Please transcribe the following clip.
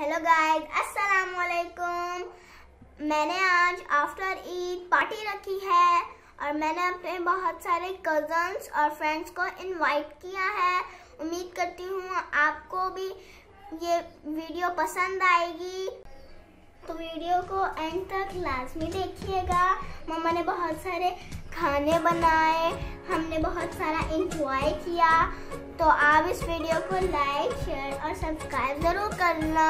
Hello guys अस्सलाम वालेकुम मैंने आज आफ्टर ईद पार्टी रखी है और मैंने अपने बहुत सारे कज़न्स और फ्रेंड्स को इनवाइट किया है। उम्मीद करती हूँ आपको भी ये वीडियो पसंद आएगी। तो वीडियो को एंड तक लाजमी देखिएगा। मम्मा ने बहुत सारे खाने बनाए, हमने बहुत सारा इंजॉय किया। तो आप इस वीडियो को लाइक शेयर और सब्सक्राइब ज़रूर करना।